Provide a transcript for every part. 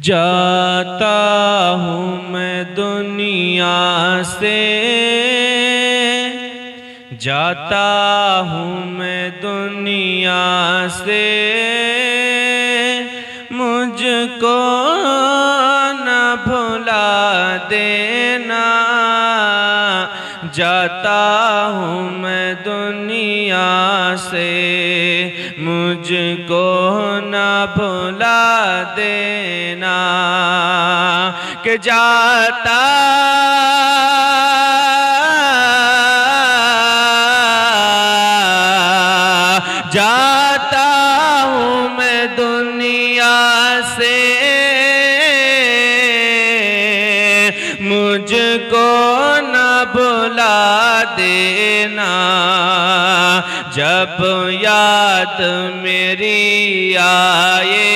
جاتا ہوں میں دنیا سے۔ جاتا ہوں میں دنیا سے۔ مجھ کو نہ بھلا دینا۔ جاتا ہوں میں دنیا سے۔ مجھ کو نہ بھلا دینا کہ جاتا جاتا ہوں میں دنیا سے مجھ کو نہ بلا دینا جب یاد میری آئے،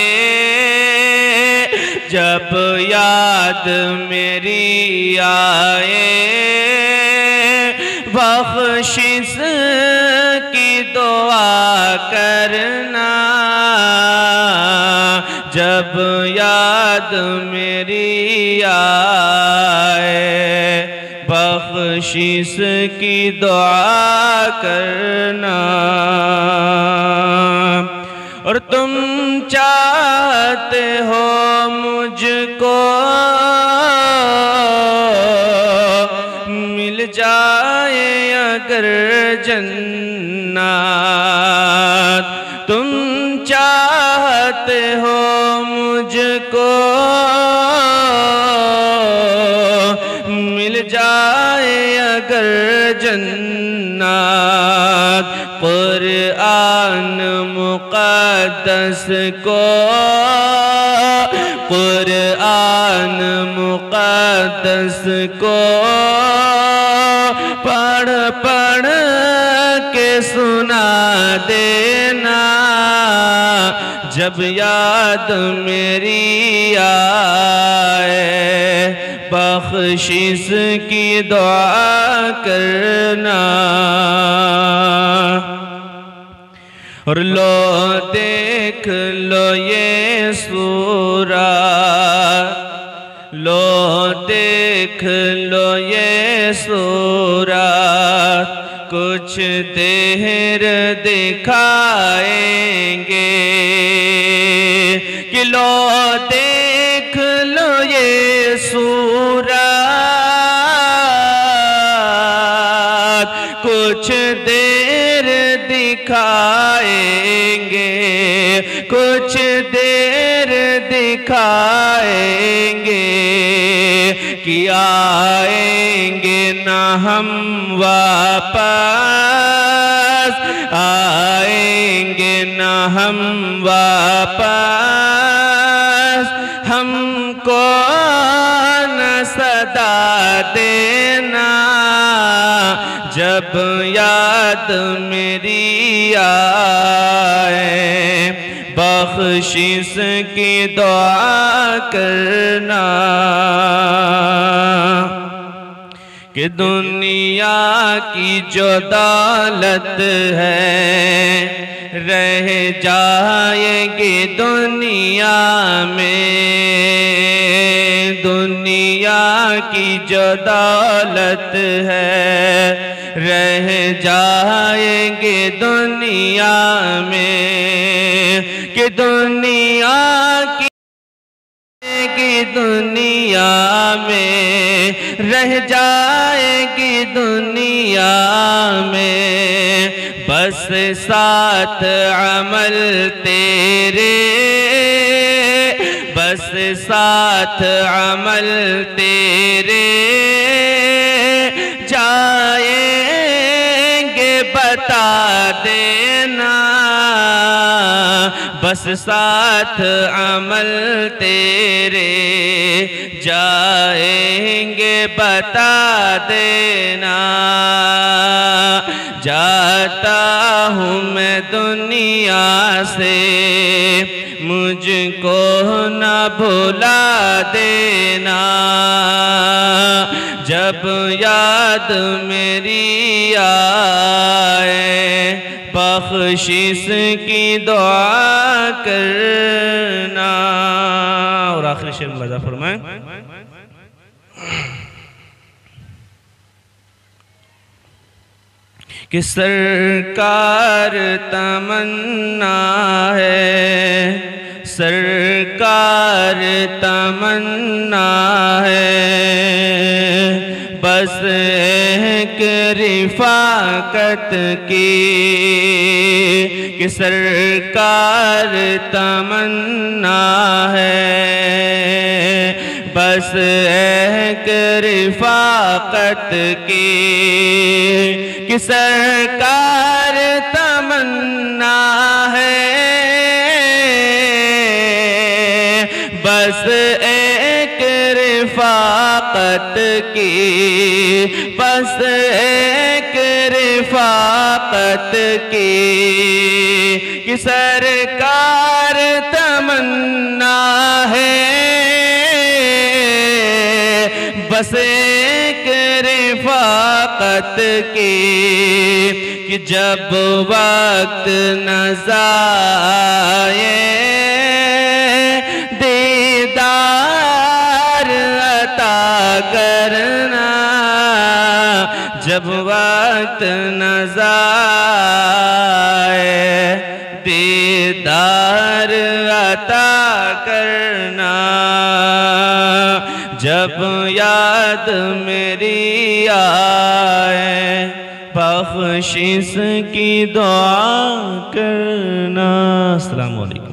جب یاد میری آئے، بخشش کی دعا کرنا، جب یاد میری آئے بخشش کی دعا کرنا۔ اور تم چاہتے ہو مجھ کو مل جائے اگر جنات۔ تم چاہتے ہو مجھ کو قرآن مقدس کو قرآن مقدس کو۔ پڑھ پڑھ کے سنا دینا، جب یاد میری آئے۔ بخشش کی دعا کرنا۔ اور لو دیکھ لو یہ سورا لو دیکھ لو یہ سورا کچھ دیر دکھائیں گے۔ کہ لو دیکھ لو یہ سورا کچھ دیر دکھائیں گے کچھ دیر دکھائیں گے کہ آئیں گے نہ ہم واپس؟ آئیں گے نہ ہم واپس؟ ہم کو نہ صدا دینا جب یاد میری آئے بخشش کی دعا کرنا کہ دنیا کی جو دولت ہے رہ جائے گی دنیا میں۔ دنیا کی جو دولت ہے، رہ جائیں گے دنیا میں۔ کہ دنیا کی دنیا میں رہ جائے گی دنیا میں۔ بس ساتھ عمل تیرے۔ بس ساتھ عمل تیرے۔ جائیں گے بتا دینا بس ساتھ عمل تیرے جائیں گے، بتا دینا۔ جاتا ہوں میں دنیا سے، مجھ کو نہ بھلا دینا۔ جب یاد میری آئے بخشش کی دعا کرنا۔ اور آخری شیر ملاحظہ فرمائیں۔ کہ سرکار تمنا ہے۔ سرکار تمنا ہے۔ بس ایک رفاقت کی کہ سرکار تمنا ہے۔ بس ایک رفاقت کی کہ سرکار تمنا ہے۔ بس ایک رفاقت کی۔ بس ایک رفاقت کی۔ کہ سرکار تمنا ہے۔ بس ایک رفاقت کی۔ کہ جب وقت نظائے دیدار کرنا، جب وقت نظائے دیدار عطا کرنا۔ جب یاد میری آئے، بخشش کی دعا کرنا۔ السلام علیکم۔